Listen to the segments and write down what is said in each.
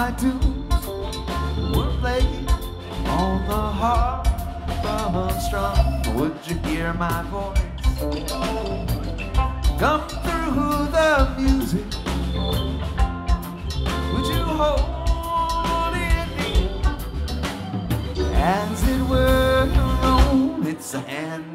my dues were playing on the harp strum. Would you hear my voice? Come through the music. Would you hold it in? As it were, own it's a hand.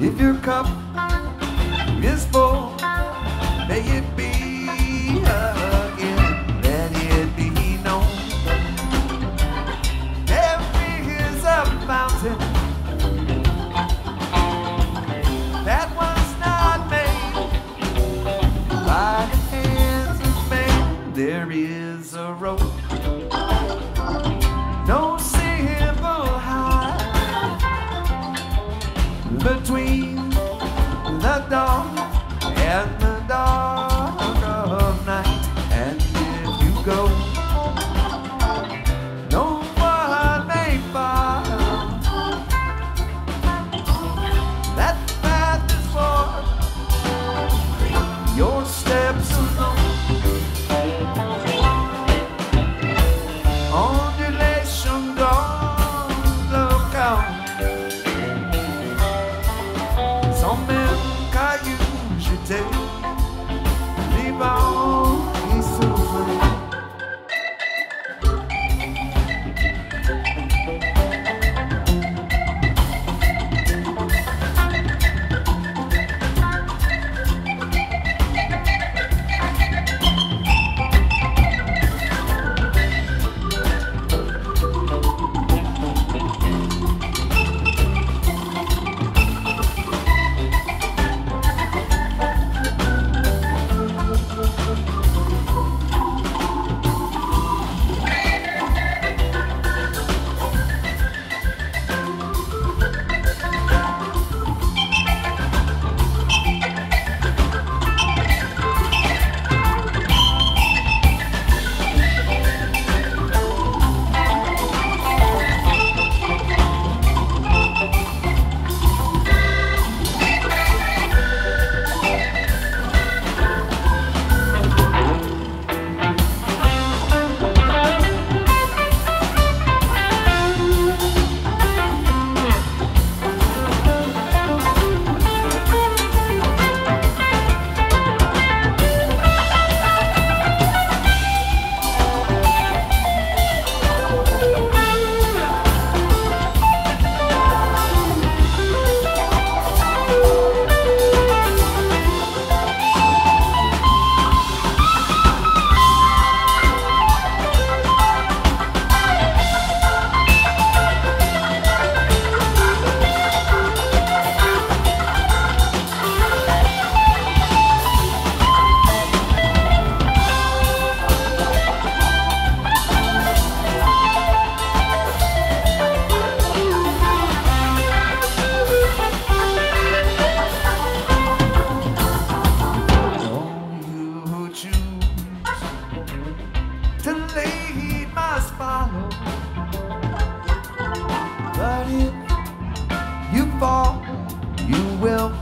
If your cup is full, may it be music.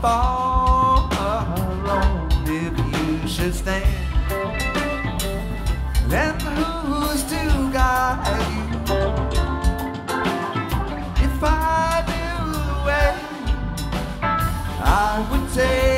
fall alone if you should stand. Then who's to guide you? If I knew the way, I would take.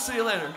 See you later.